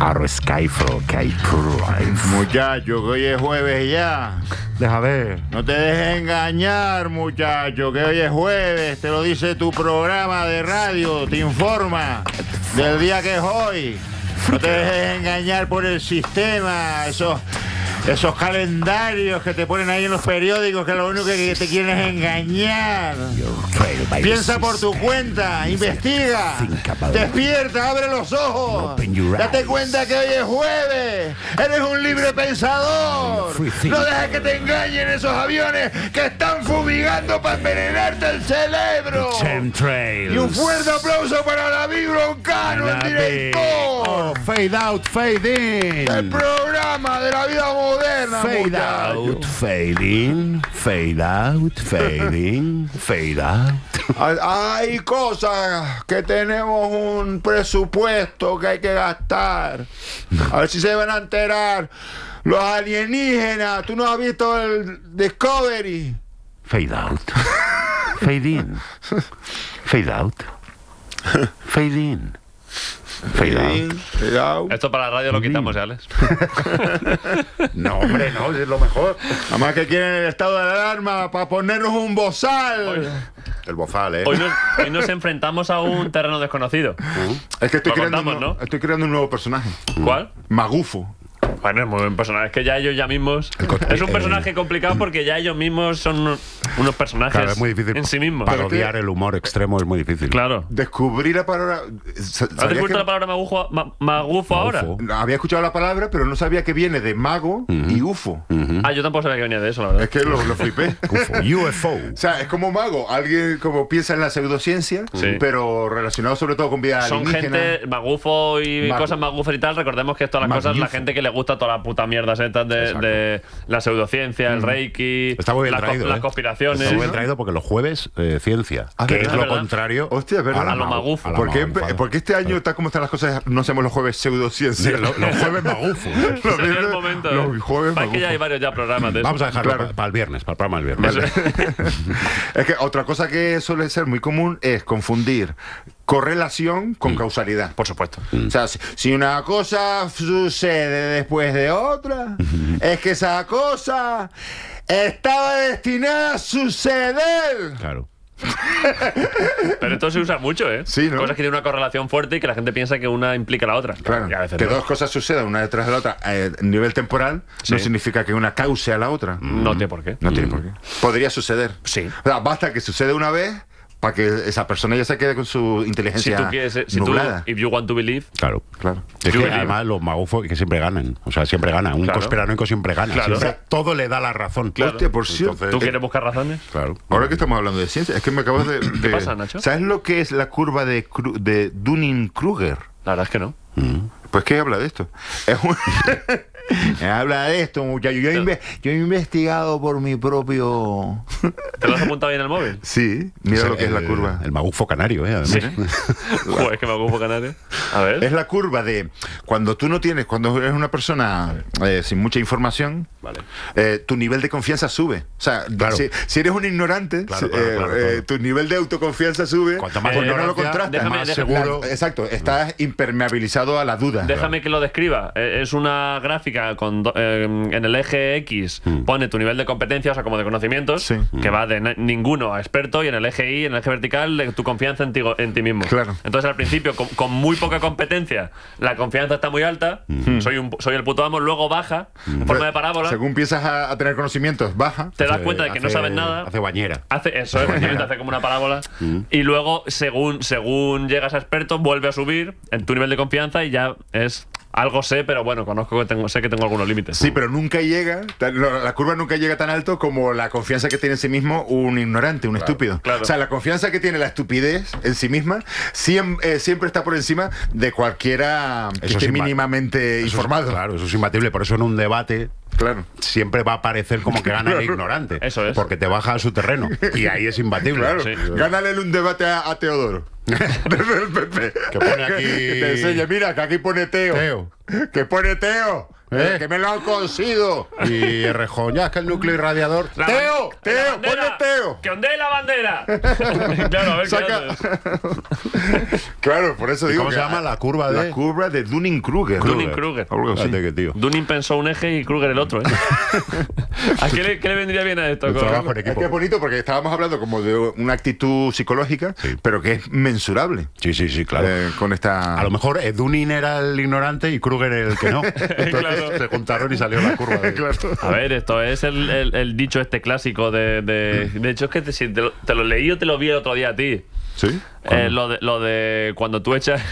Arro Skyfro, K-Price. Muchacho, que hoy es jueves ya. Deja ver. No te dejes engañar, muchacho, que hoy es jueves. Te lo dice tu programa de radio, te informa del día que es hoy. No te dejes engañar por el sistema, esos, esos calendarios que te ponen ahí en los periódicos que lo único que te quieren es engañar. Piensa por tu cuenta, investiga, despierta, abre los ojos, date cuenta que hoy es jueves, eres un libre pensador, no dejes que te engañen esos aviones que están fumigando para envenenarte el cerebro. Y un fuerte aplauso para David Broncano, el director Oh, fade out, fade in. programa de la vida moderna. Fade muchacho. out, fade in, fade out, fade in, fade out. Hay cosas que tenemos un presupuesto que hay que gastar. A ver si se van a enterar. Los alienígenas, tú no has visto el Discovery. Fade out. Fade in. Fade out. Fade in. Fade out. Esto para la radio lo quitamos, ¿eh, Alex? No, hombre, no, es lo mejor. Además que quieren el estado de alarma para ponernos un bozal. El bozal, ¿eh? Hoy nos, hoy nos enfrentamos a un terreno desconocido. Es que estoy creando, contamos, un, nuevo- ¿no? estoy creando un nuevo personaje. ¿Cuál? Magufo. Bueno, es muy buen personaje. Es que ya ellos ya mismos. Es un eh, personaje complicado porque ya ellos mismos son unos- personajes Claro, es muy difícil. en sí mismos. Parodiar el humor extremo es muy difícil. Claro. Descubrí la palabra. ¿Has ¿sabías descubierto que- la palabra magufo, ma- magufo ahora? Había escuchado la palabra, pero no sabía que viene de mago y UFO. Ah, yo tampoco sabía que venía de eso, la verdad. Es que lo, lo flipé. UFO. O sea, es como mago, alguien como piensa en la pseudociencia, Sí. pero relacionado sobre todo con vida Son alienígena. gente, magufo y cosas magufo y tal. Recordemos que todas las cosas, la gente que le gusta toda la puta mierda estas de, de la pseudociencia, el reiki, Está muy bien las, co- traído. las ¿eh? conspiraciones. Está muy bien traído porque los jueves, eh, ciencia. Ah, que es lo ¿Verdad? contrario Hostia, ¿verdad? a la A lo magu- magufo. ¿Por qué, magufada. por qué este año, tal como están las cosas, no hacemos los jueves pseudociencia? Sí, lo- los jueves magufo. Los Ese es el viernes- momento. los ¿eh? jueves es que ya magufo. hay varios ya programas de eso. Vamos a dejarlo Claro. para el viernes, para el programa del viernes. Es que otra cosa que suele ser muy común es confundir correlación con Mm. causalidad. Por supuesto. O sea, si, si una cosa sucede después de otra, es que esa cosa estaba destinada a suceder. Claro. Pero esto se usa mucho, ¿eh? Sí, ¿no? Cosas que tienen una correlación fuerte y que la gente piensa que una implica la otra. Claro, Y a veces que no. dos cosas sucedan una detrás de la otra eh, a nivel temporal no significa que una cause a la otra. No tiene por qué. No tiene por qué. Podría suceder. Sí. O sea, basta que suceda una vez para que esa persona ya se quede con su Si inteligencia tú quieres, eh, si tú, nublada. if you want to believe, Claro. Claro. Es que además los magufos que siempre ganan. O sea, siempre gana. Un Claro. conspiranoico siempre gana. Claro. Siempre todo le da la razón. Hostia, por cierto. Entonces, ¿tú quieres buscar razones? Claro. Ahora que estamos hablando de ciencia, es que me acabas de. de- pasa, Nacho? ¿Sabes lo que es la curva de, Kru- de Dunning-Kruger? La verdad es que no. Pues ¿qué habla de esto? Es un- habla de esto, muchacho. Yo he, inve- yo he investigado por mi propio. ¿Te lo has apuntado ahí en el móvil? Sí, mira lo que es la curva. El magufo canario, ¿eh? Además. Sí. Joder, es que me ocupo canales. A ver. Es la curva de cuando tú no tienes, cuando eres una persona eh, sin mucha información, Vale. eh, tu nivel de confianza sube. O sea, Claro. si, si eres un ignorante, Claro, si- claro, eh, claro, claro. tu nivel de autoconfianza sube Cuanto más porque no lo contrastas. más seguro. La- exacto, estás impermeabilizado a la duda. Déjame que lo describa. Eh, Es una gráfica con do- eh, en el eje X pone tu nivel de competencia, o sea, como de conocimientos, Sí. que va de ninguno a experto, y en el eje Y, en el eje vertical, de tu confianza en ti, en ti mismo. Claro. Entonces, al principio, con, con muy poca competencia, la confianza está muy alta, soy, un, soy el puto amo, luego baja, en forma de parábola, Según empiezas a, a tener conocimientos, baja. te das cuenta de que no sabes nada. Hace bañera. Hace eso, efectivamente, hace como una parábola. Y luego, según, según llegas a experto, vuelve a subir en tu nivel de confianza y ya es algo sé, pero bueno, conozco que tengo, sé que tengo algunos límites. Sí, pero nunca llega, la curva nunca llega tan alto como la confianza que tiene en sí mismo un ignorante, un estúpido. claro. O sea, la confianza que tiene la estupidez en sí misma eh, siempre está por encima de cualquiera que Eso esté mínimamente Eso es- informado. claro, eso es imbatible. Por eso en un debate Claro. siempre va a parecer como que gana el ignorante. Eso es. Porque te baja a su terreno. Y ahí es imbatible. Claro, Sí. gánale un debate a, a Teodoro. Desde el PP. Que pone aquí- Que te enseña, mira, que aquí pone Teo. Teo. Que pone Teo. Eh, Que me lo han cosido. Y Errejón, ya es que el núcleo irradiador. La ¡Teo! ¡Teo! bandera. ¡Ponle Teo! ¡Que ondee la bandera! claro, a ver qué Saca-. Claro, por eso ¿Y digo. cómo que- se llama la curva de- La curva de Dunning-Kruger. Dunning-Kruger. Tío. Dunning pensó un eje y Kruger el otro, ¿eh? ¿A qué le, qué le vendría bien a esto? Con- Es que es bonito porque estábamos hablando como de una actitud psicológica, Sí. pero que es mensurable Sí, sí, sí, claro. eh, con esta. A lo mejor Dunning era el ignorante y Kruger el que no. Entonces Claro. se juntaron y salió la curva. De... A ver, esto es el, el- el dicho este clásico de... De, de hecho, es que te, si te, lo, te lo leí o te lo vi el otro día a ti. ¿Sí? Eh, lo, de, lo de cuando tú echas...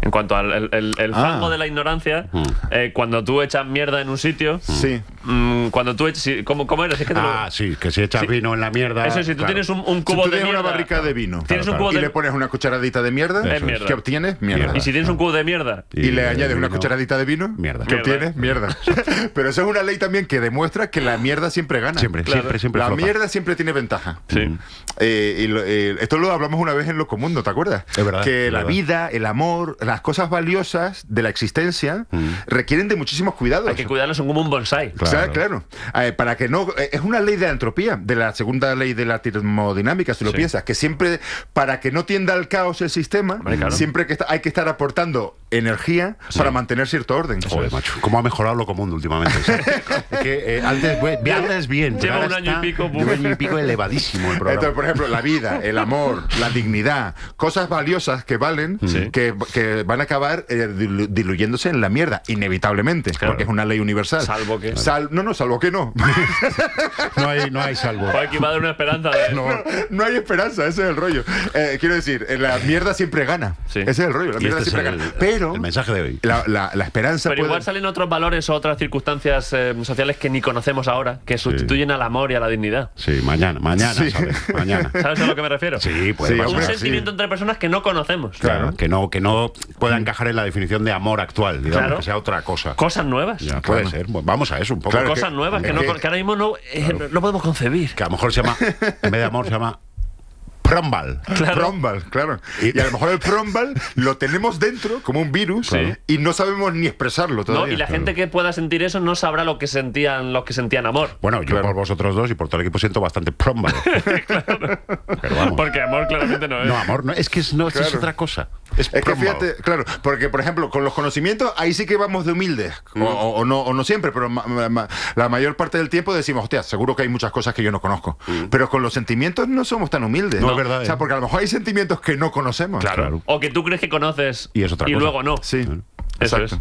En cuanto al el, el- el Ah. fango de la ignorancia, eh, cuando tú echas mierda en un sitio... Sí. mm, cuando tú echas... si- ¿Cómo, cómo era? Si es que te lo- Ah, sí, que si echas Sí. vino en la mierda. Eso, si tú claro. tienes un, un Si cubo tú de tienes mierda... una barrica de vino Tienes Claro, un cubo y de... le pones una cucharadita de mierda, Es mierda. ¿qué obtienes? Mierda. Mierda. Y si tienes un cubo de mierda... Y, le de añades una cucharadita de vino, Mierda. ¿qué obtienes? Mierda. Pero eso es una ley también que demuestra que la mierda siempre gana. Siempre, Claro. siempre, siempre. la mierda siempre tiene ventaja. Sí. Eh, esto lo hablamos una vez en Lo Común, ¿no te acuerdas? Es verdad, Que es la verdad. vida, el amor, las cosas valiosas de la existencia requieren de muchísimos cuidados. Hay que cuidarlos son como un bonsai. O sea, claro. Eh, para que no. eh, es una ley de la entropía, de la segunda ley de la termodinámica, si lo Sí. piensas, que siempre, para que no tienda al caos el sistema, Hombre, claro. siempre que está- hay que estar aportando energía para mantener cierto orden. Joder, macho. ¿Cómo ha mejorado lo común últimamente? es que eh, antes, güey, antes bien. Lleva un año está- y pico, lleva un año y pico elevadísimo el programa. Entonces, por ejemplo, la vida, el amor, la dignidad, cosas valiosas que valen, Sí. que, que van a acabar eh, dilu- diluyéndose en la mierda, inevitablemente, Claro. porque es una ley universal. Salvo que- Sal- no, no, salvo que no. no, hay, no hay salvo. Que iba a dar una esperanza de... No, no hay esperanza, ese es el rollo. Eh, quiero decir, eh, la mierda siempre gana. Sí. Ese es el rollo, la mierda este es siempre el- gana. Pero el mensaje de hoy. la, la- la esperanza Pero puede... igual salen otros valores o otras circunstancias eh, sociales que ni conocemos ahora, que sustituyen al amor y a la dignidad. Sí, mañana, mañana, Sí. ¿sabes? Mañana. ¿Sabes a lo que me refiero? Sí, puede Sí. Un hombre, sentimiento entre personas que no conocemos. Claro, que no, que no pueda encajar en la definición de amor actual, digamos, Claro. que sea otra cosa. Cosas nuevas. Ya, puede Claro. ser. Vamos a eso un poco. Claro, Cosas que- nuevas que, no, que- que ahora mismo no, eh, no- no podemos concebir. Que a lo mejor se llama, en vez de amor, se llama Prombal. Prombal, claro. Y- Y, a lo mejor el Prombal lo tenemos dentro como un virus Sí. y no sabemos ni expresarlo ¿no? todavía. Y la gente que pueda sentir eso no sabrá lo que sentían los que sentían amor. Bueno, yo Claro. por vosotros dos y por todo el equipo siento bastante Prombal. Pero vamos. Porque amor claramente no es. No, amor, no, es que es, no, es Claro. otra cosa. Es, Es que fíjate, claro, porque por ejemplo, con los conocimientos, ahí sí que vamos de humildes. O, o- o no, o no siempre, pero ma- ma- ma- la mayor parte del tiempo decimos, hostia, seguro que hay muchas cosas que yo no conozco. Pero con los sentimientos no somos tan humildes. No, es verdad, O sea, ¿eh? porque a lo mejor hay sentimientos que no conocemos. Claro. O que tú crees que conoces Y es otra cosa. luego no. Sí, Eso exacto.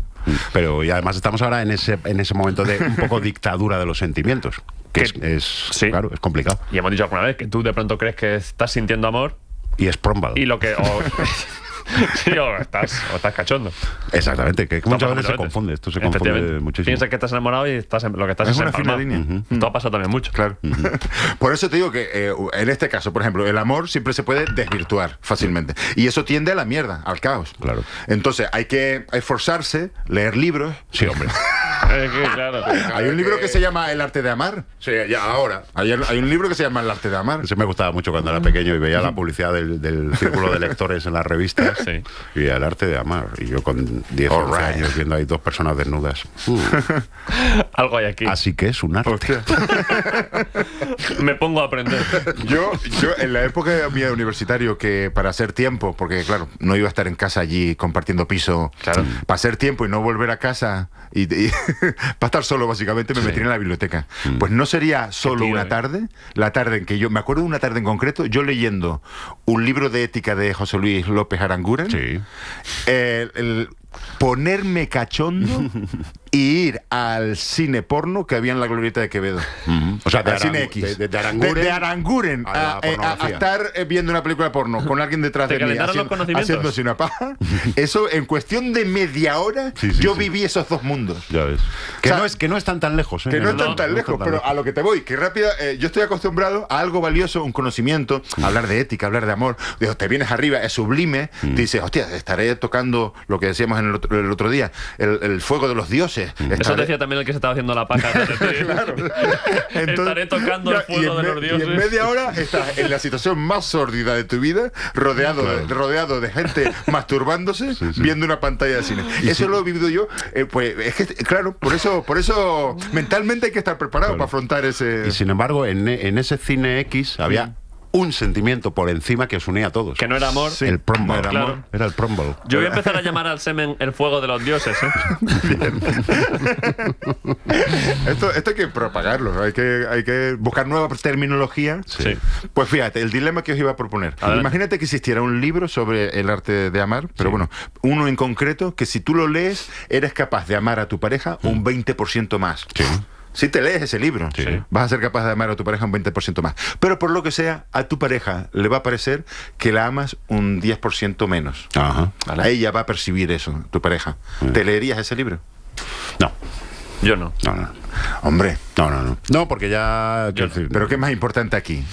Pero y además estamos ahora en ese, en ese momento de un poco dictadura de los sentimientos. Que es, Que- es- sí. claro, es complicado. Y hemos dicho alguna vez que tú de pronto crees que estás sintiendo amor Y es Prombal. y lo que. O, sí, o estás, o estás cachondo. Exactamente, que muchas veces se confunde. Esto se confunde muchísimo. Piensas que estás enamorado y estás en- lo que estás Es es, una fina línea. Esto ha pasado también mucho. Claro. Por eso te digo que eh, en este caso, por ejemplo, el amor siempre se puede desvirtuar fácilmente. Y eso tiende a la mierda, al caos. Claro. Entonces hay que esforzarse, leer libros. Sí, hombre. Es que, claro. Hay un libro que se llama El arte de amar. Sí, ya ahora. Hay, hay un libro que se llama El arte de amar. Eso me gustaba mucho cuando era pequeño y veía la publicidad del, del círculo de lectores en las revistas Sí. y el arte de amar. Y yo con 10 All 11 right. años viendo ahí dos personas desnudas. Uh, Algo hay aquí. así que es un arte. Me pongo a aprender. Yo, yo en la época mía de universitario, que para hacer tiempo, porque claro, no iba a estar en casa allí compartiendo piso, Claro. para hacer tiempo y no volver a casa, y, y- para estar solo básicamente, me metí en la biblioteca. Pues no sería solo tío, una eh. tarde, la tarde en que yo, me acuerdo de una tarde en concreto, yo leyendo un libro de ética de José Luis López Aranguren, Sí. el- el ponerme cachondo y ir al cine porno que había en la glorieta de Quevedo. O sea, de, Al cine X. de, de- de Aranguren. De, de Aranguren a eh, a- a pornografía. estar eh, viendo una película porno con alguien detrás ¿Te de mí haciendo- conocimientos? haciéndose una paja. Eso en cuestión de media hora Sí, sí, yo sí. viví esos dos mundos. Ya ves. Que, O sea, no es, que no están tan lejos. ¿eh? Que no, no, están tan no lejos, pero a lo que te voy, que rápida, eh, yo estoy acostumbrado a algo valioso, un conocimiento, hablar de ética, hablar de amor. Digo, te vienes arriba, es sublime, Mm. dices, hostia, estaré tocando lo que decíamos en el otro, el otro día, el, el fuego de los dioses. Dioses. Eso Estaré- decía también el que se estaba haciendo la paja. es decir, Estaré tocando el y fuego de los Y en dioses. media hora estás en la situación más sórdida de tu vida, rodeado, de, rodeado de gente masturbándose, viendo una pantalla de cine. Eso lo he vivido yo. eh, pues es que, claro, por eso, por eso mentalmente hay que estar preparado para afrontar ese. Y sin embargo, en, en ese cine X había un sentimiento por encima que os unía a todos. Que no era amor. el Promball. no era amor. Claro. Era el Promball. Yo voy a empezar a llamar al semen el fuego de los dioses. ¿eh? Esto, esto hay que propagarlo, hay que, hay que buscar nueva terminología. Sí. Pues fíjate, el dilema que os iba a proponer. Imagínate que existiera un libro sobre el arte de amar, pero bueno, uno en concreto que si tú lo lees, eres capaz de amar a tu pareja un 20% más. Sí. Si te lees ese libro, Sí. vas a ser capaz de amar a tu pareja un 20% más. Pero por lo que sea, a tu pareja le va a parecer que la amas un 10% menos. Ajá. A ella va a percibir eso, tu pareja. ¿Te leerías ese libro? No, Yo no. no, no. Hombre, No, no, no. No, porque ya. no. pero ¿qué es más importante aquí?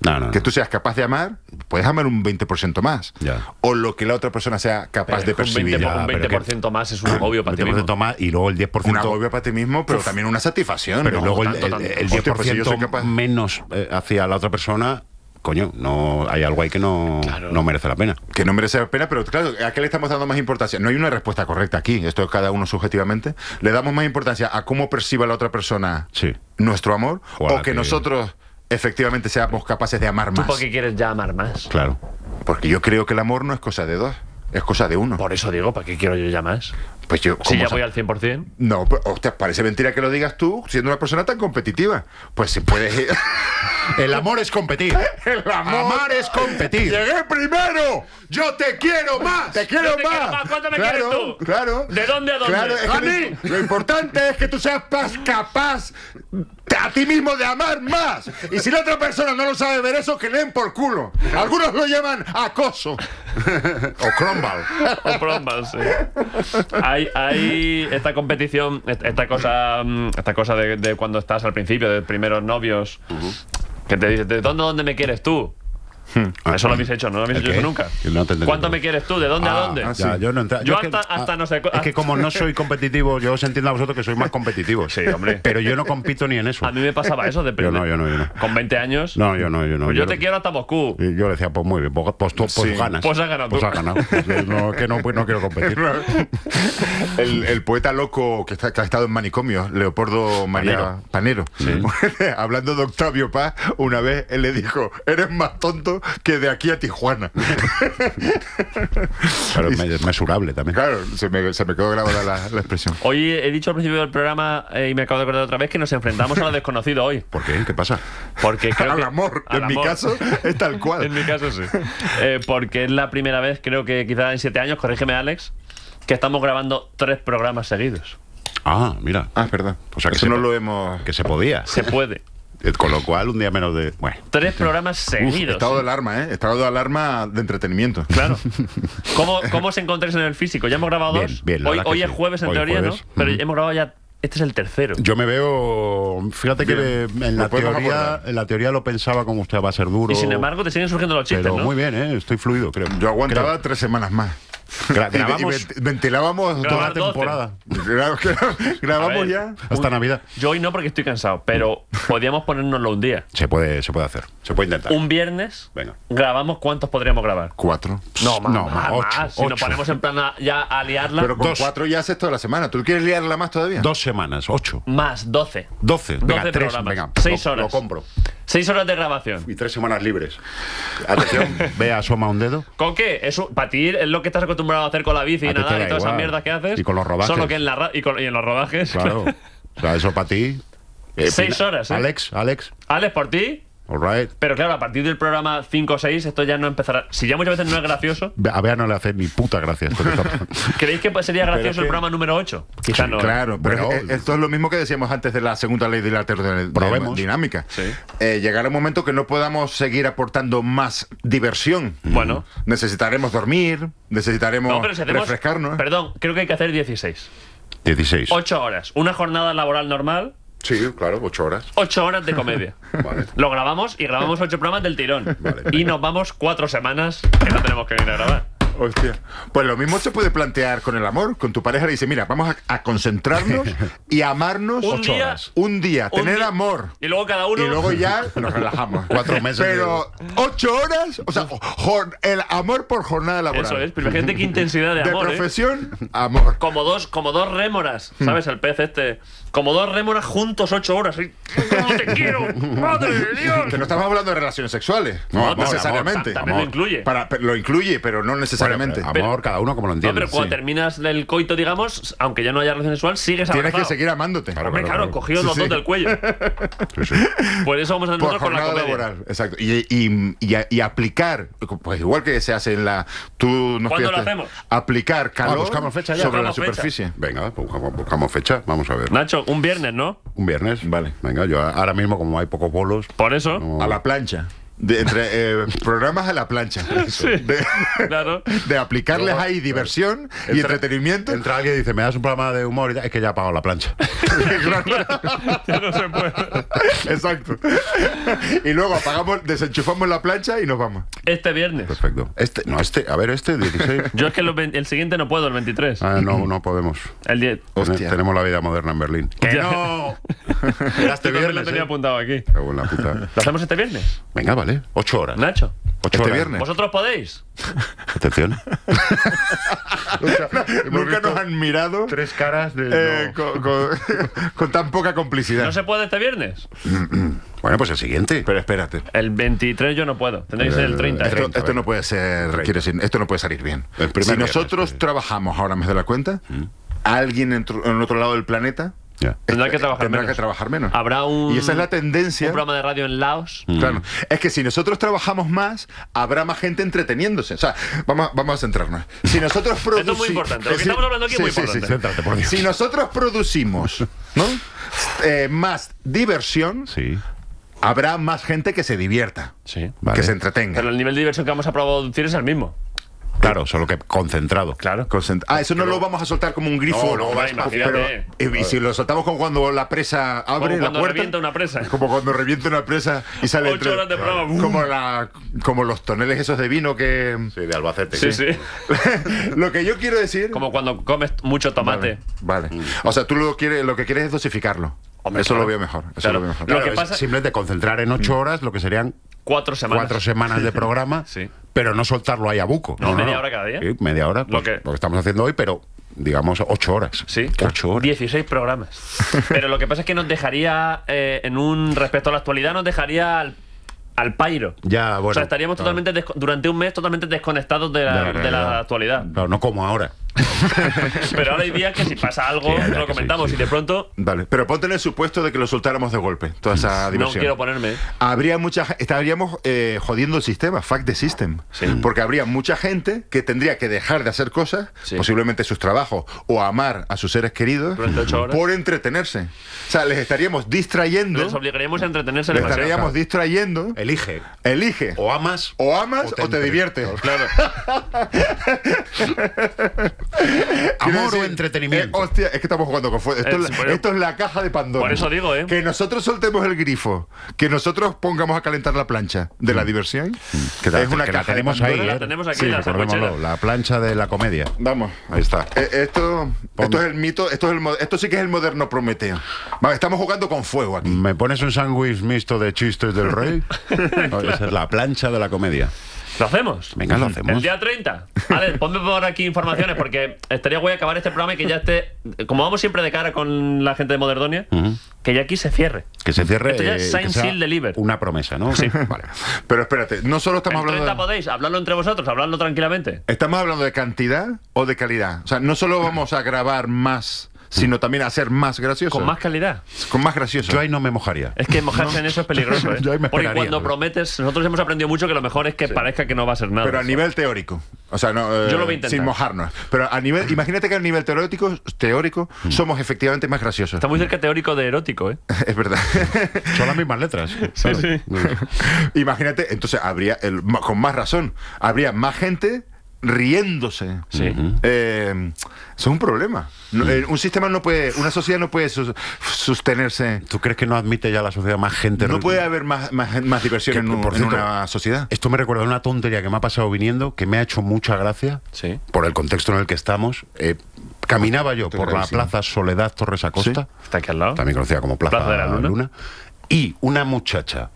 No, no. Que tú seas capaz de amar, puedes amar un 20% más. Ya. O lo que la otra persona sea capaz Pero de percibir. Un 20%, Ya, un pero 20% más es un agobio para ti 20% mismo. más y luego el 10%. Un agobio para ti mismo, pero también una satisfacción. pero luego el, tanto, el- el Hostia, pues si 10% capaz- menos eh, hacia la otra persona, coño, no hay algo ahí que no, Claro. no merece la pena. Que no merece la pena, pero claro, ¿a qué le estamos dando más importancia? No hay una respuesta correcta aquí, esto es cada uno subjetivamente. Le damos más importancia a cómo perciba la otra persona Sí. nuestro amor O o que que- nosotros efectivamente seamos capaces de amar ¿Tú más. por qué quieres ya amar más? Claro. Porque yo creo que el amor no es cosa de dos, es cosa de uno. Por eso digo, ¿para qué quiero yo ya más? Pues yo, Si ¿cómo ya voy al 100%. No, pero, hostia, parece mentira que lo digas tú siendo una persona tan competitiva. Pues si puedes ir. El amor es competir. El amor. Amar es competir. ¡Llegué primero! ¡Yo te quiero más! ¡Te quiero Yo te más! quiero más. ¿Cuánto me claro, quieres tú? Claro. ¿De dónde a dónde? Claro, es que ¡A lo- mí! Lo importante es que tú seas capaz a ti mismo de amar más. Y si la otra persona no lo sabe ver eso, que leen por culo. Algunos lo llaman acoso. O Cromwell. O Prombal, sí. Hay, hay esta competición, est- esta cosa, mm, esta cosa de, de cuando estás al principio, de primeros novios, que te dices, ¿de dónde, dónde me quieres tú? Eso lo habéis hecho, ¿no lo habéis ¿El hecho eso nunca? Yo no. ¿Cuánto me quieres tú? ¿De dónde a dónde? ah, ya, yo no entra- Yo es que- hasta- hasta ah, no sé- Es que como no soy competitivo, yo os entiendo a vosotros que sois más competitivos. Sí, hombre. Pero yo no compito ni en eso. A mí me pasaba eso de Yo primer- no, yo no, yo no. Con 20 años. No, yo no, yo no. Pues yo no- te quiero hasta Moscú. Y yo le decía, pues muy bien, pues, pues, tú- pues Sí. ganas. Pues has ganado Pues has ganado. Pues, no, que no, pues no quiero competir. El, el poeta loco que, está- que ha estado en manicomio, Leopoldo María Panero, hablando de Octavio Paz, una vez él le dijo, eres más tonto que de aquí a Tijuana. Pero es me- mesurable también. Claro, se me, se me quedó grabada la, la expresión. Hoy he dicho al principio del programa eh, y me acabo de acordar otra vez que nos enfrentamos a lo desconocido hoy. ¿Por qué? ¿Qué pasa? Porque creo Al que- amor, al en mi caso es tal cual. En mi caso sí. Eh, porque es la primera vez, creo que quizás en siete años, corrígeme Alex, que estamos grabando tres programas seguidos. Ah, mira. Ah, es verdad. O sea, que Eso no lo hemos... Que se podía. Se puede. Eh, Con lo cual, un día menos de. Bueno. Tres programas Uf, seguidos. estado de alarma, ¿eh? Estado de alarma de entretenimiento. Claro. ¿Cómo, ¿Cómo os encontráis en el físico? ¿Ya hemos grabado Bien, dos? bien, hoy hoy es sí. jueves en Hoy teoría, jueves. ¿no? Pero Ujú. hemos grabado ya. Este es el tercero. Yo me veo. Fíjate que en la, teoría, en la teoría lo pensaba como usted va a ser duro. y sin embargo, te siguen surgiendo los chistes, Pero ¿no? muy bien, ¿eh? Estoy fluido, creo. Yo aguantaba tres semanas más. Gra- Y- y grabamos vent- ventilábamos toda la 12. temporada. Gra- gra- Grabamos ver. ya. Hasta Navidad. Yo hoy no porque estoy cansado, pero podríamos ponérnoslo un día. Se puede, se puede hacer. Se puede intentar. Un viernes Venga. grabamos cuántos podríamos grabar. Cuatro. No, más, No, más, ocho, más. Si nos ponemos en plan a- ya a liarla, Pero con Dos. cuatro ya haces toda la semana. ¿Tú quieres liarla más todavía? Dos semanas, ocho. más 12. Doce. Venga, 12 tres. programas. Venga, Seis horas. Lo compro. Seis horas de grabación. Y tres semanas libres. Atención, ve, asoma un dedo. ¿Con qué? Eso, para ti es lo que estás acostumbrado a hacer con la bici y nadar da y todas esas mierdas que haces. Y con los rodajes. Solo que en la ra- y, con- y en los rodajes. Claro. O sea, eso para ti. Seis Pina- horas, ¿eh? Alex, Alex, Alex, por ti. All right. Pero claro, a partir del programa 5 o 6, esto ya no empezará. Si ya muchas veces no es gracioso, A Bea no le hace ni puta gracia esto que está. ¿creéis que pues, sería gracioso el programa número 8? Quizás no. ¿eh? Claro, pero Bueno, esto es lo mismo que decíamos antes de la segunda ley de la termodinámica. Sí. Eh, llegará un momento que no podamos seguir aportando más diversión. Bueno. Necesitaremos dormir, necesitaremos No, pero si hacemos. refrescarnos. Perdón, creo que hay que hacer 16. 16. 8 horas. Una jornada laboral normal, Sí, claro, ocho horas. 8 horas de comedia. Vale. Lo grabamos y grabamos 8 programas del tirón. Vale. Y nos vamos 4 semanas que no tenemos que venir a grabar. Hostia. Pues lo mismo se puede plantear con el amor. Con tu pareja le dice, mira, vamos a, a concentrarnos y amarnos Un ocho día- horas. Un día, Un tener día- amor. Y luego cada uno. Y luego ya nos relajamos. Cuatro meses Pero ocho horas, o sea, el amor por jornada laboral. Eso es, pero imagínate qué intensidad de De amor. ¿eh? profesión, amor. Como dos, como dos rémoras, ¿sabes? El pez este. Como dos rémoras juntos ocho horas. ¿sí? ¿Cómo te quiero? ¡Madre de Dios! Que no estamos hablando de relaciones sexuales. No, No, amor, necesariamente. amor, también lo incluye. Para- pero lo incluye, pero no necesariamente. Bueno, amor, cada uno como lo No, entiende. pero cuando Sí. terminas el coito, digamos, aunque ya no haya relación sexual, sigues Tienes que seguir amándote. Hombre, claro, claro. cogidos Sí, los dos sí. del cuello. Sí, sí. Por eso vamos a Por nosotros con la comedia. laboral, exacto. Y, y- y y aplicar, pues igual que se hace en la. Tú nos ¿Cuándo lo hacemos? Aplicar calor Ah, buscamos fecha ya. sobre la Buscamos fecha. superficie. Venga, pues buscamos, buscamos fecha. Vamos a ver. Nacho, un viernes, ¿no? Un viernes. Vale. Venga, yo ahora mismo, como hay pocos bolos. Por eso. no- A la plancha. De, entre eh, programas a la plancha. De, Claro. de aplicarles ahí diversión y entretenimiento. Entra alguien y dice, ¿me das un programa de humor? Y tal? es que ya he pagado la plancha. Ya no se puede. Exacto. Y luego apagamos, desenchufamos la plancha y nos vamos. Este viernes. Perfecto. Este, no, este, a ver, este, 16. Yo es que los el siguiente no puedo, el 23. Ah, no, no podemos. El 10. Hostia. Tenemos la vida moderna en Berlín. ¡Que no! Yo también lo tenía ¿eh? apuntado aquí. La puta. ¿Lo hacemos este viernes? Venga, vale. Ocho horas. Nacho. Ocho Este horas. viernes. ¿Vosotros podéis? Atención. Nunca nos han mirado Tres caras de. eh, no. con, con- con tan poca complicidad. ¿No se puede este viernes? Bueno, pues el siguiente. Pero espérate. El 23 yo no puedo. Tendría que ser el 30. ¿eh? Esto, 30, esto venga. no puede ser, 30. quiero decir, esto no puede salir bien. El Si viernes, nosotros pues. Mm. trabajamos ahora más de la cuenta, alguien en, en otro lado del planeta Tendrá que trabajar tendrá menos. que trabajar menos. Habrá un, Y esa es la un tendencia. programa de radio en Laos. Claro. Es que si nosotros trabajamos más, habrá más gente entreteniéndose. O sea, vamos, vamos a centrarnos. Si nosotros Esto es muy producimos. importante. Lo que estamos hablando aquí es muy importante. Céntrate, por Dios. Si nosotros producimos ¿no? Eh, más diversión, Sí. habrá más gente que se divierta, Sí. Vale. que se entretenga. Pero el nivel de diversión que vamos a producir es el mismo. Claro, solo que concentrado. Claro. Concent- Ah, eso no lo vamos a soltar como un grifo. No, no, va, imagínate. Pero- y, y si lo soltamos como cuando la presa abre Como la cuando revienta una presa. Como cuando revienta una presa y sale Ocho entre- horas de. Como, la, como los toneles esos de vino que. Sí, de Albacete. Sí, sí. lo que yo quiero decir. Como cuando comes mucho tomate. Vale. vale. O sea, tú lo, quieres, lo que quieres es dosificarlo. Hombre, eso claro. lo veo mejor. Eso Claro. lo veo mejor. Lo Claro, que es pasa- simplemente concentrar en ocho horas lo que serían Cuatro semanas. cuatro semanas de programa, Sí. pero no soltarlo ahí a buco. No, media hora cada día. Sí, media hora, pues, Lo que- lo que estamos haciendo hoy, pero digamos ocho horas. Sí, ocho horas. 16 programas. Pero lo que pasa es que nos dejaría, eh, en un respecto a la actualidad, nos dejaría al, al pairo. Ya, bueno. o sea, estaríamos claro. totalmente durante un mes totalmente desconectados de la, De la de la realidad. actualidad. Claro, no como ahora. Pero ahora hay días que si pasa algo, Sí, lo comentamos sí, sí. y de pronto Vale. Pero ponte en el supuesto de que lo soltáramos de golpe, toda esa no diversión. quiero ponerme. Habría mucha estaríamos eh, jodiendo el sistema, fuck the system. Sí. Porque habría mucha gente que tendría que dejar de hacer cosas, Sí. posiblemente sus trabajos, o amar a sus seres queridos por entretenerse. O sea, les estaríamos distrayendo. Les obligaríamos a entretenerse Les demasiado. estaríamos distrayendo. Elige. Elige. O amas. O amas o te, entre- diviertes. Claro. Amor o entretenimiento. eh, hostia, es que estamos jugando con fuego. Esto, Eh, es, la- esto es la caja de Pandora. por eso digo, ¿eh? Que nosotros soltemos el grifo, que nosotros pongamos a calentar la plancha de la diversión. Que la- es una que la caja de tenemos Pandora. ahí. La ¿eh? tenemos aquí, Sí, la recordémoslo, la plancha de la comedia. Vamos. Ahí está. Eh, esto, esto es el mito, esto, es el, esto sí que es el moderno Prometeo. Vale, estamos jugando con fuego aquí. ¿Me pones un sándwich mixto de chistes del rey? No, Esa es la plancha de la comedia. ¿Lo hacemos? Venga, lo hacemos. El día 30. Vale, ponme por aquí informaciones porque estaría guay acabar este programa y que ya esté. Como vamos siempre de cara con la gente de Moderdonia, que ya aquí se cierre. Que se cierre. Esto ya es eh, sign, seal, deliver. Una promesa, ¿no? Sí. Vale. Pero espérate, no solo estamos El 30 hablando de, podéis hablarlo entre vosotros, hablarlo tranquilamente. estamos hablando de cantidad o de calidad. O sea, no solo vamos a grabar más, sino también a ser más gracioso. Con más calidad. con más gracioso. Yo ahí no me mojaría. Es que mojarse en eso es peligroso, ¿eh? Yo ahí me Porque cuando prometes, nosotros hemos aprendido mucho que lo mejor es que parezca que no va a ser nada. Pero a nivel teórico. O sea, no, eh, Yo lo voy a intentar. sin mojarnos. Pero a nivel, imagínate que a nivel teórico, teórico somos efectivamente más graciosos. Está muy cerca teórico de erótico, ¿eh? Es verdad. Son las mismas letras. Claro. sí. imagínate, entonces habría, el- con más razón, habría más gente riéndose. Sí. Eh, Eso es un problema. No, eh, un sistema no puede, una sociedad no puede sus- sostenerse. ¿Tú crees que no admite ya la sociedad más gente? No puede haber más, más, más diversión Que, en, un- por en cierto, una sociedad. Esto me recuerda a una tontería que me ha pasado viniendo, que me ha hecho mucha gracia, Sí. por el contexto en el que estamos. Eh, caminaba yo por la. Plaza Soledad Torres Acosta, Está aquí al lado. también conocida como Plaza, Plaza de la Luna. y una muchacha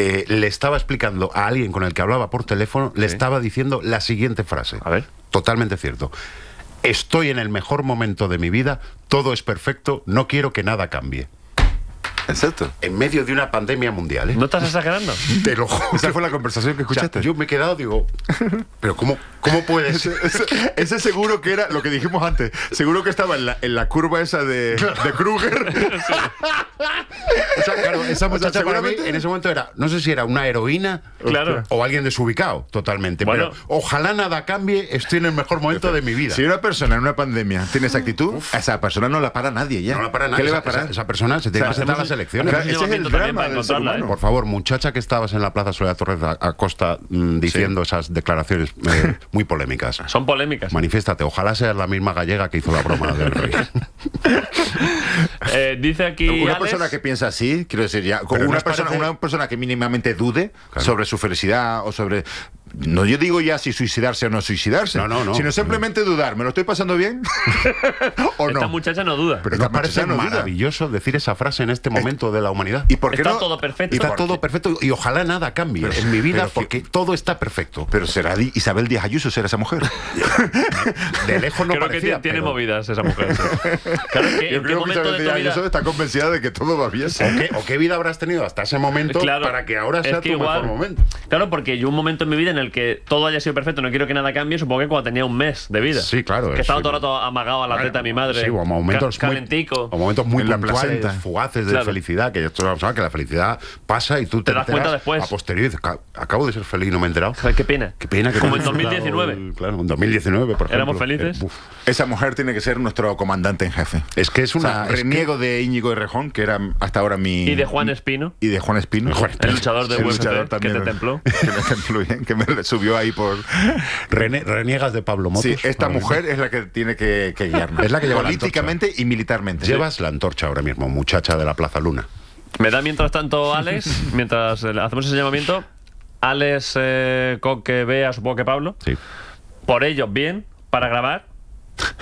eh, le estaba explicando a alguien con el que hablaba por teléfono, le Sí. estaba diciendo la siguiente frase. A ver. Totalmente cierto. Estoy en el mejor momento de mi vida, todo es perfecto, no quiero que nada cambie. Exacto. En medio de una pandemia mundial, ¿eh? ¿No estás exagerando? Te lo juro. Esa fue la conversación que O sea, escuchaste. yo me he quedado, digo, pero ¿cómo, cómo puede Ese, ser? ese- ese seguro que era lo que dijimos antes. Seguro que estaba en la, en la curva esa de, de Kruger. O sea, claro, esa muchacha para mí en ese momento era, no sé si era una heroína Claro. o alguien desubicado, totalmente. Bueno. pero ojalá nada cambie, estoy en el mejor momento de mi vida. Si una persona en una pandemia tiene esa actitud, a esa persona no la para nadie ya. No la para ¿Qué nadie. le va a parar? esa- esa persona se tiene O que elecciones. Claro, ese es el drama para del ser encontrarla, humano. Por favor, muchacha que estabas en la Plaza Soledad Torres a- Acosta mm, diciendo esas declaraciones eh, muy polémicas. Son polémicas. Manifiéstate, ojalá seas la misma gallega que hizo la broma del rey. Eh, dice aquí. Una Alex- persona que piensa así, quiero decir, ya, Pero una, ¿nos persona, parece- una persona que mínimamente dude Claro. sobre su felicidad o sobre. No, yo digo ya si suicidarse o no suicidarse, No, no, no. sino simplemente dudar. ¿Me lo estoy pasando bien? ¿O Esta no? muchacha no duda. Pero Esta nos parece no duda. maravilloso decir esa frase en este momento de la humanidad. ¿Y por qué Está no? todo perfecto. Está todo perfecto y ojalá nada cambie Pero- en mi vida pero que- porque todo está perfecto. Pero será Isabel Díaz Ayuso, será esa mujer. De lejos no Creo que parecía, tiene, tiene pero- movidas esa mujer. Claro, que Yo ¿en qué creo que Isabel Díaz vida? Ayuso está convencida de que todo va bien. ¿O qué, o qué vida habrás tenido hasta ese momento Claro, para que ahora es sea que tu igual- mejor momento? Claro, porque yo un momento en mi vida en el que todo haya sido perfecto, no quiero que nada cambie, supongo que cuando tenía un mes de vida. Sí, claro, Que es- estaba todo el rato amagado a la teta de mi madre. Sí, o momentos ca- muy, calentico. o momentos muy puntuales, fugaces de Claro. felicidad, que esto sabes que la felicidad pasa y tú te, Te das cuenta después. A posteriori dices, "Ca- acabo de ser feliz y no me he enterado. Qué pena. Qué pena que Como en he disfrutado 2019. el- claro, en 2019, por ejemplo. Éramos felices. Eh, uf. Esa mujer tiene que ser nuestro comandante en jefe. es que es O una. sea, es que- reniego de Íñigo Errejón, que era hasta ahora mi. Y de Juan Espino, Y de Juan Espino. Juan el luchador de El UFC, luchador que también. te templó. Que me templó bien, que me subió ahí por. rene- reniegas de Pablo Motos. Sí, esta mismo. mujer es la que tiene que, que guiarnos. Es la que lleva la Políticamente y militarmente. Llevas la antorcha ahora mismo, muchacha de la Plaza Luna. Me da mientras tanto Alex, mientras hacemos ese llamamiento, Alex, eh, Coque, Bea, supongo que Pablo, Sí. por ellos bien, para grabar,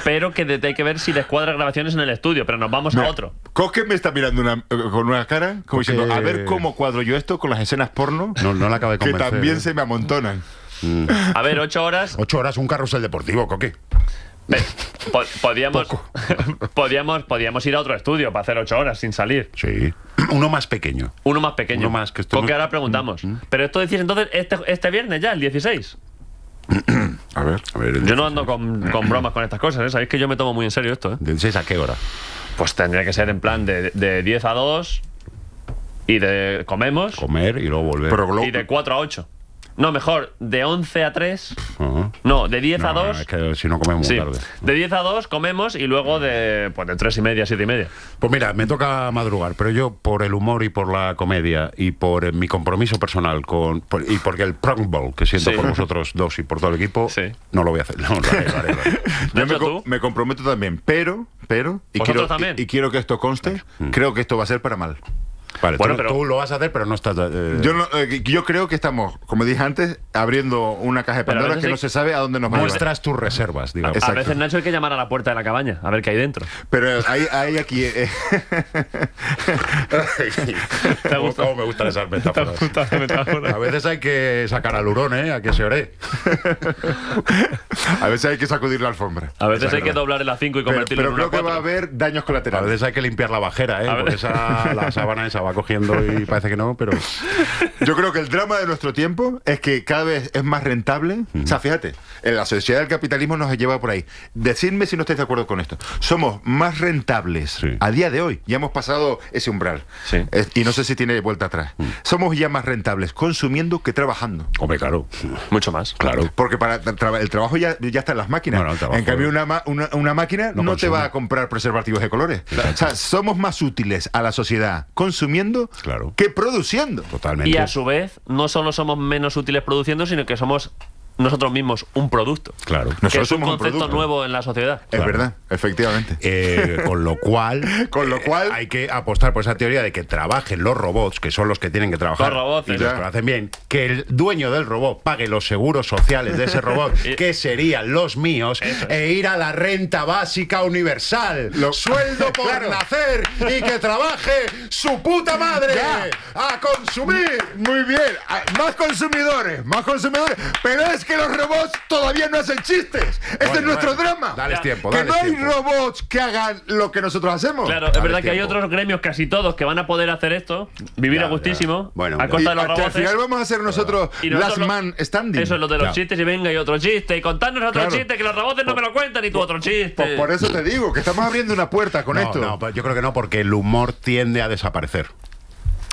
pero que de- hay que ver si les cuadra grabaciones en el estudio, pero nos vamos a otro. Coque me está mirando una- con una cara como Coque- diciendo, a ver cómo cuadro yo esto con las escenas porno No, no la acaba de que también ¿eh? se me amontonan. A ver, ocho horas, Ocho horas un carrusel deportivo, Coque. Po- podíamos, podíamos, podíamos ir a otro estudio para hacer ocho horas sin salir. Sí. Uno más pequeño. Uno más pequeño. Uno más, que esto Porque no- ahora preguntamos. Pero esto decís entonces este, este viernes ya, el 16. A ver. A ver, Yo no ando con, con bromas con estas cosas, ¿eh? Sabéis que yo me tomo muy en serio esto, ¿eh? ¿De 16 a qué hora? Pues tendría que ser en plan de, de 10 a 2 y de comemos Comer y luego volver. Pero y de 4 a 8. No, mejor, de 11 a 3. Ajá. No, de 10 a No, 2. es que si no comemos Sí, tarde. de 10 a 2 comemos y luego de, pues de 3 y media a 7 y media. Pues mira, me toca madrugar, pero yo por el humor y por la comedia y por eh, mi compromiso personal con por- y porque el prong ball que siento Sí. por vosotros dos y por todo el equipo, Sí. no lo voy a hacer. No, lo haré, lo haré, lo haré. Yo me, co- ¿tú? me comprometo también, pero, pero, y ¿Vosotros quiero, también? y, y quiero que esto conste, creo que esto va a ser para mal. Vale, Bueno, tú, pero- tú lo vas a hacer, pero no estás. eh, Yo, no- eh, yo creo que estamos, como dije antes, abriendo una caja de Pero a Pandora que no se sabe a dónde nos va a muestras tus reservas, digamos. Exacto. A veces, Nacho, hay que llamar a la puerta de la cabaña a ver qué hay dentro. Pero hay, hay aquí... eh. ¿Cómo me gustan esas metáforas? A veces hay que sacar al hurón, ¿eh? A que se ore. a veces hay que sacudir la alfombra. A veces hay que doblar el A5 y Pero, convertirlo pero en una creo que va a 4. haber daños A colaterales. veces hay que limpiar la bajera, ¿eh? A. Porque esa, la sábana esa va cogiendo y parece que no, pero. Yo creo que el drama de nuestro tiempo es que cada vez es más rentable. O sea, fíjate, en la sociedad del capitalismo nos lleva por ahí. Decidme si no estáis de acuerdo con esto. Somos más rentables Sí. a día de hoy. Ya hemos pasado ese umbral. Sí. Es- y no sé si tiene vuelta atrás. Somos ya más rentables consumiendo que trabajando. Hombre, claro. Mucho más. Claro. Porque para tra- el trabajo ya, ya está en las máquinas. Bueno, trabajo- en cambio, una, ma- una, una máquina no, No te va a comprar preservativos de colores. O sea, somos más útiles a la sociedad consumiendo Claro. que produciendo. Totalmente. Y a su vez, no solo somos menos útiles produciendo, sino que somos nosotros mismos un producto. Claro. que Nosotros es un somos un concepto producto. nuevo en la sociedad. Es verdad, efectivamente. Eh, con lo cual, Con lo cual- hay que apostar por esa teoría de que trabajen los robots, que son los que tienen que trabajar Los robots, y los que lo hacen bien, que el dueño del robot pague los seguros sociales de ese robot, que serían los míos, Eso e ir a la renta básica universal, Lo- sueldo por Claro. nacer y que trabaje su puta madre Ya. a consumir. Muy bien, ah, más consumidores, más consumidores. Pero es que los robots todavía no hacen chistes. Ese es Bueno, nuestro bueno, drama. Dales tiempo, que dales no hay tiempo. robots que hagan lo que nosotros hacemos. Claro, es Dale verdad que hay tiempo. otros gremios, casi todos, que van a poder hacer esto, vivir Ya, a gustísimo, ya. Bueno, a costa de los a- que al robots. final vamos a ser nosotros Y last lo- man standing. Eso es lo de los chistes y venga y otro chiste y contarnos otro Claro. chiste que los robots no me lo cuentan y tú otro chiste. Por, por eso te digo que estamos abriendo una puerta con no, esto. No, yo creo que no, porque el humor tiende a desaparecer.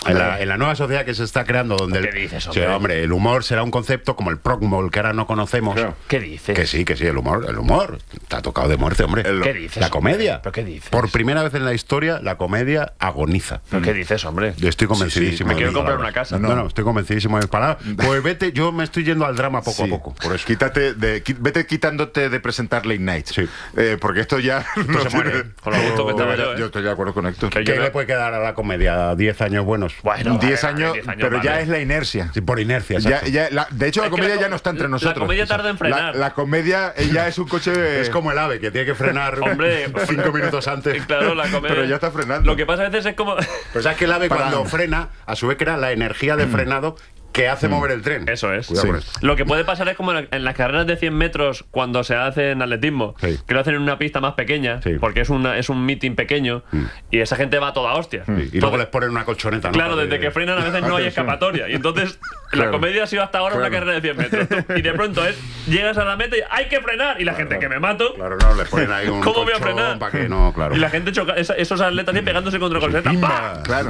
En la, en la nueva sociedad que se está creando, donde ¿Qué el, dices, Sí, hombre? hombre, el humor será un concepto como el progmol que ahora no conocemos. Claro. ¿Qué dices? Que sí, que sí, el humor, el humor. Te ha tocado de muerte, hombre. El- ¿Qué dices? La hombre? comedia. ¿Pero qué dices? Por primera vez en la historia, la comedia agoniza. ¿Pero qué dices, hombre? Yo estoy convencidísimo. me de quiero mis comprar palabras. una casa. No, no, estoy convencidísimo de mis palabras. Pues vete, yo me estoy yendo al drama poco Sí. a poco. Por eso. Quítate de, vete quitándote de presentar late night. Sí. Eh, porque esto ya no se muere. tiene- Con lo gusto que estaba yo, ¿eh? Yo estoy de acuerdo con Héctor. ¿Qué yo le no- puede quedar a la comedia? ¿10 años buenos? Bueno, 10 vale, años, vale, 10 pero ya vale. es la inercia. Sí, por inercia, Ya, ya, la- de hecho, la Es comedia la ya no está entre la nosotros. comedia tarda en frenar. La, la comedia eh, ya es un coche. Es como el ave, que tiene que frenar Hombre, cinco minutos antes. Claro, la comedia. Pero ya está frenando. Lo que pasa a veces es como. Pero sabes que el ave Para- cuando frena, a su vez crea la energía de frenado que hace mover el tren. Eso es. Cuidado Sí. Lo que puede pasar es como en las carreras de 100 metros cuando se hacen atletismo, Sí. que lo hacen en una pista más pequeña, Sí. porque es, una, es un meeting pequeño y esa gente va a toda hostia. Sí, Y luego les ponen una colchoneta. ¿no? Claro, desde que frenan a veces no hay escapatoria. Y entonces Claro. la comedia ha sido hasta ahora una Claro. carrera de 100 metros. Tú- Y de pronto es, llegas a la meta y hay que frenar. Y la gente que me mato. Claro, no, les ponen ahí un ¿Cómo voy a frenar? Para que no, claro. Y la gente choca, esos atletas ahí pegándose contra. ¡Pah! Claro.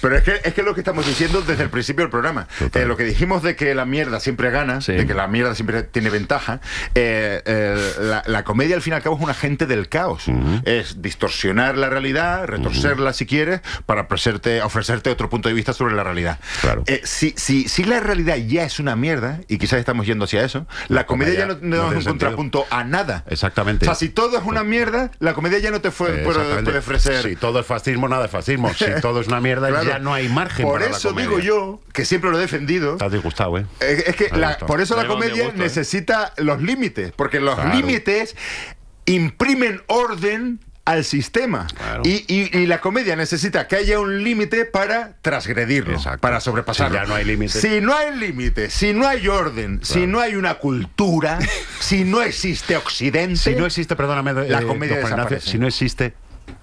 Pero es que es que lo que estamos diciendo desde el principio del programa. Eh, lo que dijimos de que la mierda siempre gana, Sí. de que la mierda siempre tiene ventaja. eh, eh, la, la comedia al fin y al cabo es un agente del caos. Es distorsionar la realidad, retorcerla si quieres, para ofrecerte, ofrecerte otro punto de vista sobre la realidad. Claro. Eh, si, si, si la realidad ya es una mierda, y quizás estamos yendo hacia eso, la, comedia, ya no, no no es tiene un sentido. contrapunto a nada. Exactamente. O sea, si todo es una mierda, la comedia ya no te fue- Eh, puede, ofrecer. Si todo es fascismo, nada es fascismo. Si todo es una mierda, Claro. ya no hay margen Por para eso digo yo, que siempre lo he defendido, Estás disgustado, ¿eh? es que la- por eso la comedia ¿eh? necesita los límites, porque los Claro. límites imprimen orden al sistema. Claro. Y, y- y la comedia necesita que haya un límite para transgredirlo, Exacto. para sobrepasarlo. Si ya no hay límites. Si no hay límite, si no hay orden, si no hay una cultura, si no existe Occidente. Si no existe, perdóname, La eh, comedia Ignacio, desaparece. si no existe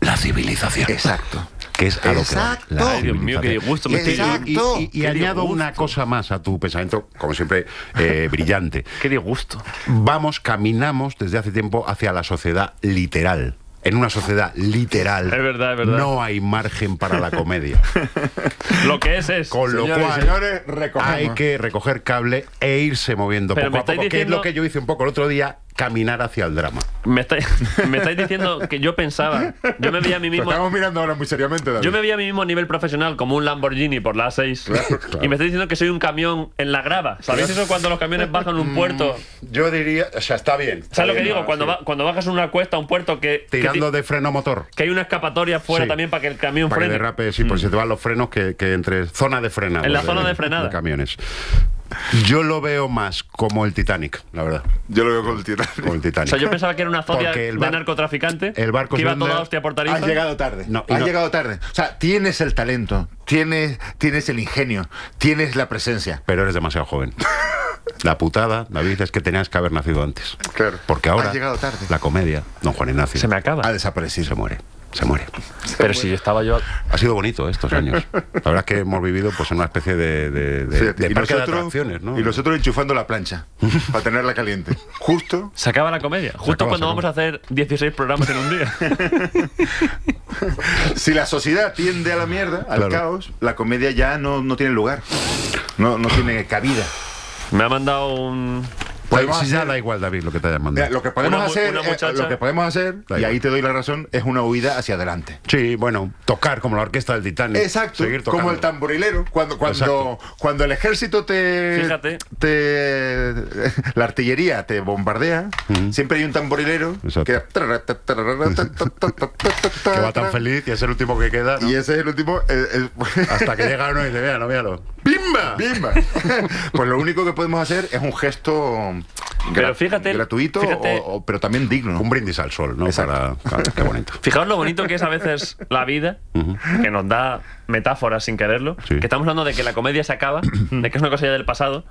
la civilización. Exacto. Que es a lo que va. Exacto. La Ay, Dios mío, qué civilización. disgusto me estoy Exacto. Y, y- añado disgusto. una cosa más a tu pensamiento, como siempre, eh, brillante. Qué disgusto. Vamos, caminamos desde hace tiempo hacia la sociedad literal. En una sociedad literal Es verdad, es verdad. no hay margen para la comedia. Lo que es es. Con lo Señores cual señores, recogemos. hay que recoger cable e irse moviendo Pero poco me a poco, estáis que es diciendo- lo que yo hice un poco el otro día, caminar hacia el drama. Me, estáis, me estáis diciendo que yo pensaba. Yo me veía a mí Lo mismo. estamos mirando ahora muy seriamente, David. Yo me veía a mí mismo a nivel profesional como un Lamborghini por la A6 claro. y me estáis diciendo que soy un camión en la grava. ¿Sabéis eso cuando los camiones bajan un puerto? Yo diría, o sea, está bien. está ¿Sabes lo que digo? ¿no? Cuando, Sí. va- cuando bajas una cuesta, un puerto que, que, Tirando ti- de freno motor. que hay una escapatoria fuera Sí. también para que el camión Para que frene. derrape, sí, pues se te van los frenos que, que entre zona de frenado. En la zona de frenada. De camiones. Yo lo veo más como el Titanic, la verdad. Yo lo veo con el Titanic. Como el O Titanic. sea, yo pensaba que era una zodia Porque el de narcotraficante el barco que iba toda hostia por tarifa. Has llegado tarde. No, Has no- llegado tarde. O sea, tienes el talento, tienes, tienes el ingenio, tienes la presencia. Pero eres demasiado joven. La putada, David, es que tenías que haber nacido antes. Claro. Porque ahora Has llegado tarde. la comedia, don Juan Ignacio, Se me acaba. Ha desaparecido. se muere. Se muere. Pero si yo estaba yo. Ha sido bonito estos años. La verdad es que hemos vivido pues en una especie de, de, de- Fíjate, de y, parque nosotros, atracciones, ¿no? y nosotros enchufando la plancha para tenerla caliente. Justo. Se acaba la comedia. Justo acaba, cuando vamos a hacer 16 programas en un día. Si la sociedad tiende a la mierda, al Claro. caos, la comedia ya no, no tiene lugar. No, no tiene cabida. Me ha mandado un, Podemos si ya da igual, David, lo que te hayan mandado. Mira, lo que podemos Una hacer, una eh, lo que podemos hacer, y ahí te doy la razón, es una huida hacia adelante. Sí, bueno, tocar como la orquesta del Titanic. Exacto, Seguir tocando. como el tamborilero. Cuando, cuando, Exacto. cuando el ejército te, Fíjate. te. La artillería te bombardea, siempre hay un tamborilero Exacto. que. Que va tan feliz y es el último que queda. ¿no? Y ese es el último. el- el- Hasta que llega uno y dice, véalo, véalo. ¡Bimba! ¡Bimba! pues lo único que podemos hacer es un gesto Pero fíjate- gratuito, fíjate- o- o- pero también digno. Un brindis al sol, ¿no? Exacto. Para, claro, qué bonito. Fijaos lo bonito que es a veces la vida, que nos da metáforas sin quererlo. Sí. Que estamos hablando de que la comedia se acaba, de que es una cosa ya del pasado.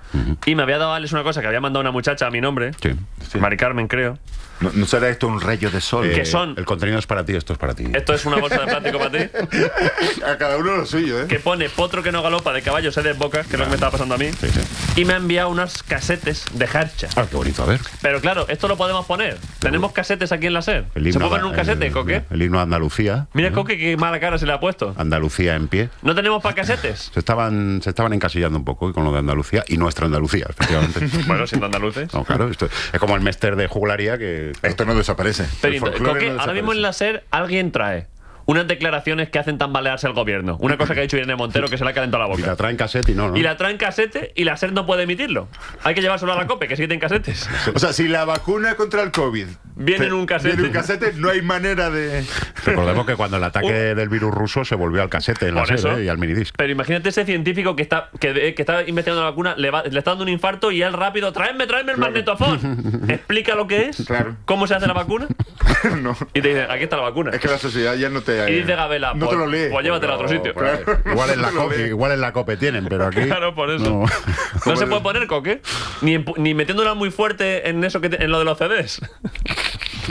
Y me había dado Alex una cosa que había mandado una muchacha a mi nombre, Sí. Mari Carmen, creo. ¿No, no será esto un rayo de sol? ¿Qué Eh, son? El contenido es para ti, esto es para ti. Esto es una bolsa de plástico para ti, A cada uno lo suyo, ¿eh? que pone potro que no galopa de caballo se desboca, que es lo que me estaba pasando a mí. Sí, sí. Y me ha enviado unos casetes de Harcha. Ah, qué bonito, a ver. Pero claro, esto lo podemos poner. Tenemos casetes aquí en la SER. ¿Se puede poner un casete, el- Coque? El himno a Andalucía. Mira, Coque, qué mala cara se le ha puesto. Andalucía en pie. ¿No tenemos para casetes? Se estaban, se estaban encasillando un poco con lo de Andalucía y nuestra Andalucía, efectivamente. Bueno, siendo andaluces. No, claro, esto es como el mester de juglaría que. Esto no desaparece. Pero El ahora mismo en desaparece. la SER alguien trae unas declaraciones que hacen tambalearse al gobierno. Una cosa que ha dicho Irene Montero que se le ha calentado la Y la boca. traen cassette y no, ¿no? Y la traen casete y la SER no puede emitirlo. Hay que llevárselo a la COPE, que sí que tienen casetes. O sea, si la vacuna contra el COVID Viene en un casete. viene en un casete, no hay manera de. Recordemos que cuando el ataque del virus ruso se volvió al cassette en la eso. serie y al minidisc. Pero imagínate ese científico que está, que, que está investigando la vacuna, le, va- le está dando un infarto y él rápido, tráeme, tráeme el magnetofón. Explica lo que es, Claro. cómo se hace la vacuna no. y te dice, aquí está la vacuna. Es que la sociedad ya no te. Y dice Gabela, no te pues- lo lee. pues llévatela a otro sitio. Claro. Igual, en la COPE, igual en la COPE tienen, pero aquí. Claro, por eso. no. No, se puede poner coque. Ni, ni metiéndola muy fuerte en eso que te- en lo de los CDs.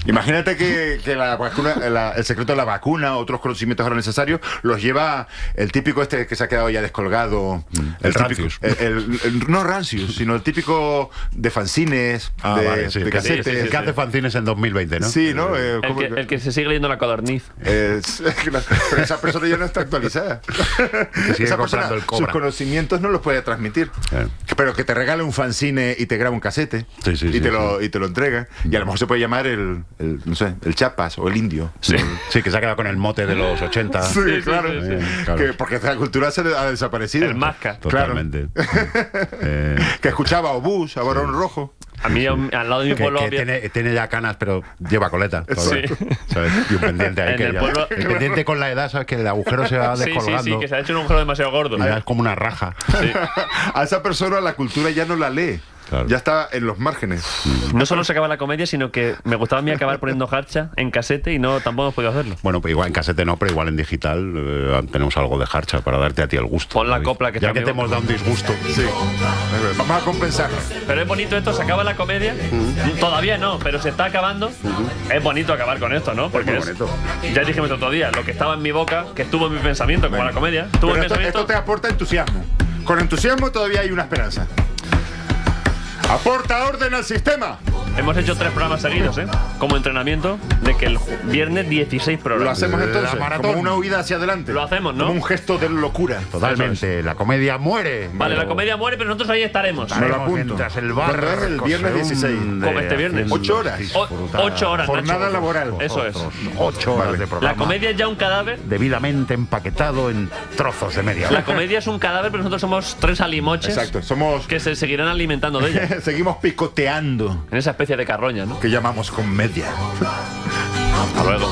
Imagínate que, que la vacuna, la- el secreto de la vacuna, otros conocimientos ahora necesarios, los lleva el típico este que se ha quedado ya descolgado. el típico- Rancius. el- el- el- no Rancius, sino el típico de fanzines, Ah, de, vale, sí, de el que, casetes. sí, sí, el que hace fanzines en 2020, ¿no? Sí, ¿no? Eh, El ¿cómo que, el que se sigue leyendo la codorniz. Es- pero esa persona ya no está actualizada. sigue esa el sus conocimientos no los puede transmitir. Eh. Pero que te regale un fanzine y te graba un casete Sí, sí, y, sí, te sí. Lo, y te lo entrega. Y a lo mejor se puede llamar el, el, no sé, el Chapas o el Indio. Sí. Sí, que se ha quedado con el mote de los 80. Sí, sí, claro. sí, sí. Claro. Que porque la cultura se ha desaparecido. El masca. Totalmente. Eh, Que escuchaba Obús, a Barón Rojo. A mí, al lado de mi que, pueblo, que había- tiene, tiene ya canas, pero lleva coleta. todavía, Sí. ¿sabes? Y un pendiente ahí En que el ya- pueblo- el pendiente con la edad, ¿sabes? Que el agujero se va Sí, sí, descolgando. sí, que se ha hecho un agujero demasiado gordo. y ya es como una raja. Sí. A esa persona la cultura ya no la lee. Claro. Ya está en los márgenes. No solo se acaba la comedia, sino que me gustaba a mí acabar poniendo harcha en casete y no tampoco hemos podido hacerlo. Bueno, pues igual en casete no, pero igual en digital eh, tenemos algo de harcha para darte a ti el gusto. Pon la David. copla que Ya que te hemos dado un disgusto. Sí. Vamos a compensar. Pero es bonito esto, se acaba la comedia. Todavía no, pero se está acabando. Es bonito acabar con esto, ¿no? Porque muy es- bonito. ya dijimos otro día, lo que estaba en mi boca, que estuvo en mi pensamiento, como la comedia, estuvo en esto, pensamiento. esto te aporta entusiasmo. Con entusiasmo todavía hay una esperanza. Aporta orden al sistema. Hemos hecho tres programas seguidos, ¿eh? Como entrenamiento de que el ju- viernes 16 Lo programas. hacemos entonces. La maratón. Como una huida hacia adelante. Lo hacemos, ¿no? Como un gesto de locura. Totalmente. La comedia muere. Vale, la comedia muere, pero nosotros ahí estaremos. Me lo estaremos apunto. mientras el ¿Cuándo barco es? El viernes se 16. hunde Como este viernes. Ocho horas. O- ocho horas, Jornada Nacho. laboral. Eso es. Ocho horas Vale. de programa. La comedia es ya un cadáver. Debidamente empaquetado en trozos de media La comedia es un cadáver, pero nosotros somos tres alimoches Exacto. Somos. que se seguirán alimentando de ella. Seguimos picoteando. En esa especie de carroña, ¿no? Que llamamos comedia. Hasta luego.